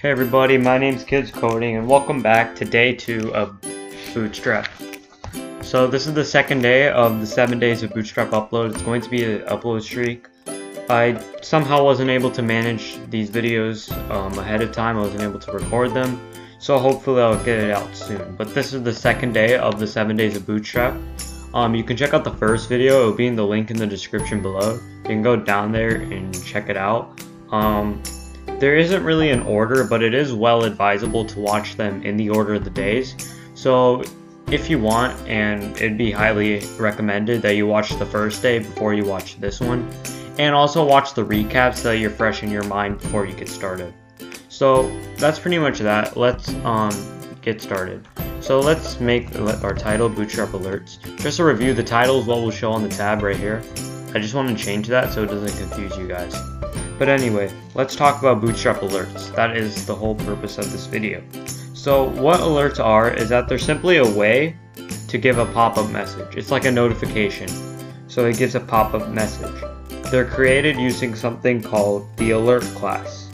Hey everybody, my name's Kids Koding and welcome back to day 2 of Bootstrap. So this is the second day of the 7 days of Bootstrap upload. It's going to be an upload streak. I somehow wasn't able to manage these videos um, ahead of time. I wasn't able to record them. So hopefully I'll get it out soon. But this is the second day of the 7 days of Bootstrap. Um, you can check out the first video. It will be in the link in the description below. You can go down there and check it out. Um, there isn't really an order, but it is well advisable to watch them in the order of the days. So if you want, and it'd be highly recommended that you watch the first day before you watch this one. And also watch the recap so that you're fresh in your mind before you get started. So that's pretty much that. Let's um, get started. So let's make our title Bootstrap Alerts. Just to review, the title is what will show on the tab right here. I just want to change that so it doesn't confuse you guys. But anyway, let's talk about Bootstrap Alerts. That is the whole purpose of this video. So what alerts are is that they're simply a way to give a pop-up message. It's like a notification. So it gives a pop-up message. They're created using something called the alert class.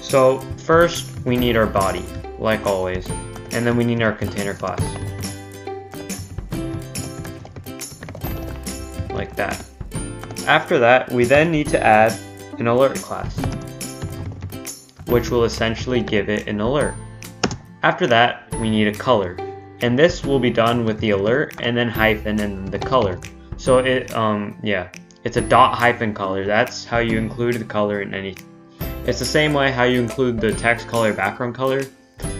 So first we need our body, like always, and then we need our container class. Like that. After that, we then need to add an alert class, which will essentially give it an alert. After that, we need a color, and this will be done with the alert and then hyphen and the color. So it, um, yeah, it's a dot hyphen color. That's how you include the color in any. It's the same way how you include the text color background color.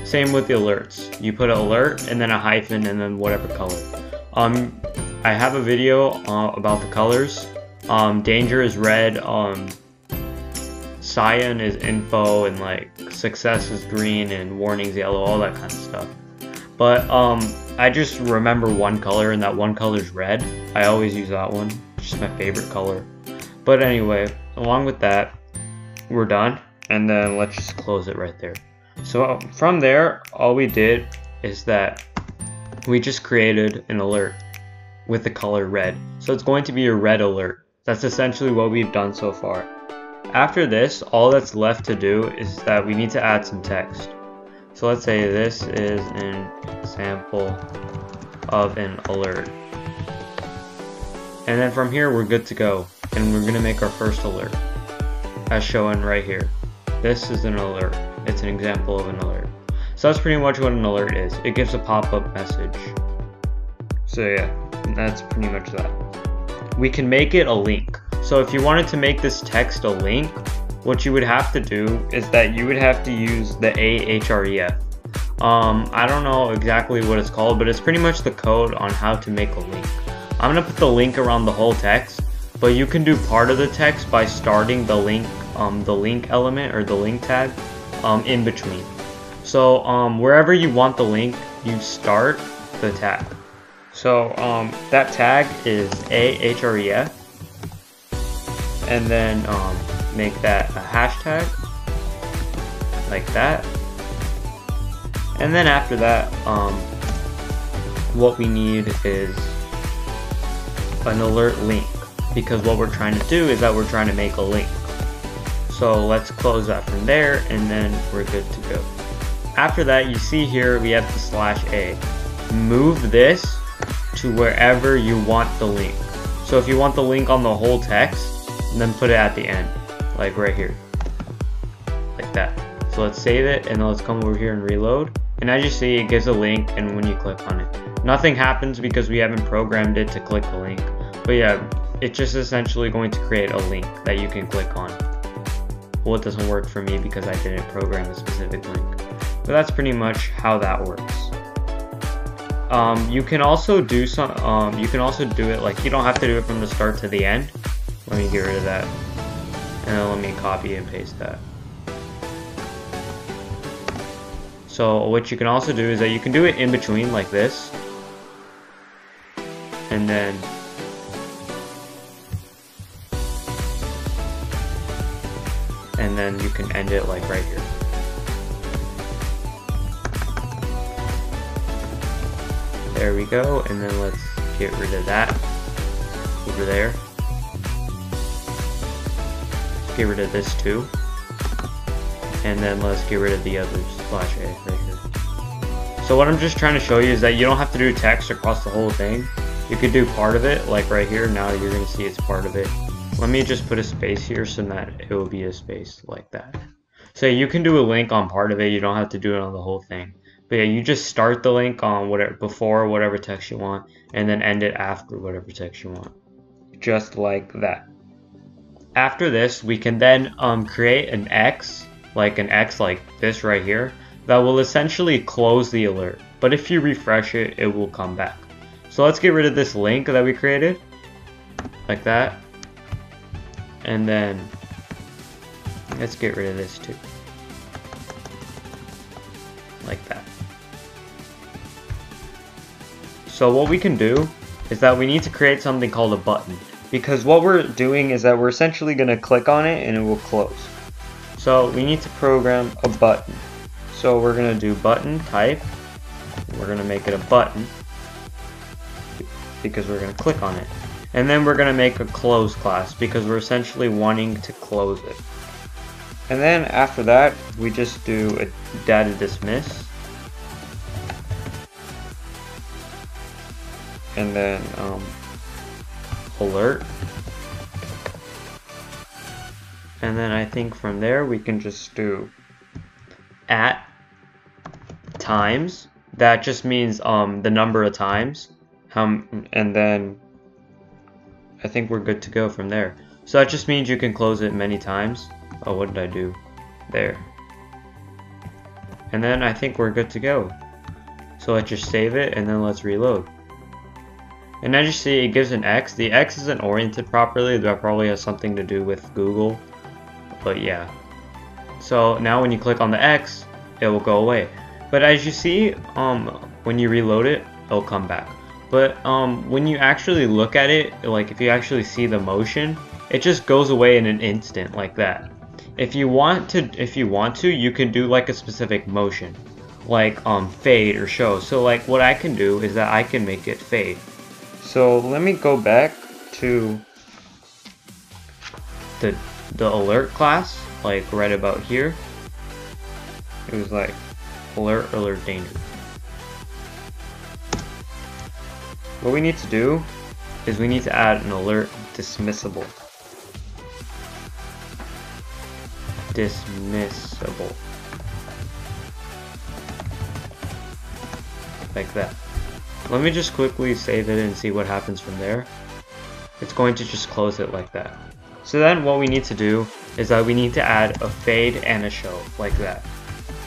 Same with the alerts. You put an alert and then a hyphen and then whatever color. Um, I have a video uh, about the colors um, danger is red. Um, cyan is info, and like success is green, and warnings yellow. All that kind of stuff. But um, I just remember one color, and that one color is red. I always use that one. It's just my favorite color. But anyway, along with that, we're done, and then let's just close it right there. So from there, all we did is that we just created an alert with the color red. So it's going to be a red alert. That's essentially what we've done so far. After this, all that's left to do is that we need to add some text. So let's say this is an example of an alert. And then from here, we're good to go. And we're gonna make our first alert, as shown right here. This is an alert. It's an example of an alert. So that's pretty much what an alert is. It gives a pop-up message. So yeah, that's pretty much that we can make it a link. So if you wanted to make this text a link, what you would have to do is that you would have to use the Ahref. Um, I don't know exactly what it's called, but it's pretty much the code on how to make a link. I'm gonna put the link around the whole text, but you can do part of the text by starting the link, um, the link element or the link tag um, in between. So um, wherever you want the link, you start the tag. So um, that tag is Ahref, and then um, make that a hashtag, like that. And then after that, um, what we need is an alert link, because what we're trying to do is that we're trying to make a link. So let's close that from there, and then we're good to go. After that, you see here we have the slash A. Move this to wherever you want the link. So if you want the link on the whole text, then put it at the end, like right here, like that. So let's save it and let's come over here and reload. And as you see, it gives a link and when you click on it. Nothing happens because we haven't programmed it to click the link. But yeah, it's just essentially going to create a link that you can click on. Well, it doesn't work for me because I didn't program a specific link. But that's pretty much how that works. Um, you can also do some. Um, you can also do it like you don't have to do it from the start to the end. Let me get rid of that, and let me copy and paste that. So what you can also do is that you can do it in between like this, and then and then you can end it like right here. There we go, and then let's get rid of that over there. Get rid of this too. and then let's get rid of the others slash a right here. So what I'm just trying to show you is that you don't have to do text across the whole thing. You could do part of it, like right here. Now you're gonna see it's part of it. Let me just put a space here so that it will be a space like that. So you can do a link on part of it. You don't have to do it on the whole thing. But yeah, you just start the link on whatever before whatever text you want, and then end it after whatever text you want, just like that. After this, we can then um, create an X, like an X like this right here, that will essentially close the alert. But if you refresh it, it will come back. So let's get rid of this link that we created, like that. And then let's get rid of this too, like that. So what we can do is that we need to create something called a button because what we're doing is that we're essentially going to click on it and it will close. So we need to program a button. So we're going to do button type. We're going to make it a button because we're going to click on it. And then we're going to make a close class because we're essentially wanting to close it. And then after that, we just do a data dismiss. and then um, alert. And then I think from there we can just do at times. That just means um, the number of times. Um, and then I think we're good to go from there. So that just means you can close it many times. Oh, what did I do? There. And then I think we're good to go. So let's just save it and then let's reload. And as you see, it gives an X. The X isn't oriented properly. That probably has something to do with Google. But yeah. So now when you click on the X, it will go away. But as you see, um, when you reload it, it'll come back. But um, when you actually look at it, like if you actually see the motion, it just goes away in an instant like that. If you want to, if you want to, you can do like a specific motion, like um fade or show. So like what I can do is that I can make it fade. So let me go back to the the alert class, like right about here. It was like alert, alert, danger. What we need to do is we need to add an alert dismissible. Dismissible. Like that. Let me just quickly save it and see what happens from there. It's going to just close it like that. So then what we need to do is that we need to add a fade and a show like that.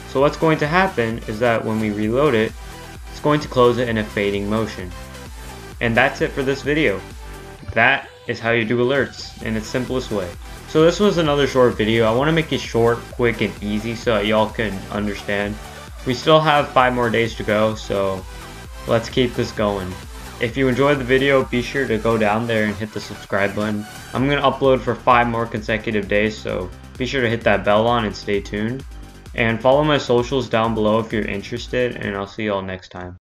So what's going to happen is that when we reload it, it's going to close it in a fading motion. And that's it for this video. That is how you do alerts in its simplest way. So this was another short video. I want to make it short, quick, and easy so that y'all can understand. We still have five more days to go, so let's keep this going. If you enjoyed the video, be sure to go down there and hit the subscribe button. I'm going to upload for 5 more consecutive days, so be sure to hit that bell on and stay tuned. And follow my socials down below if you're interested, and I'll see y'all next time.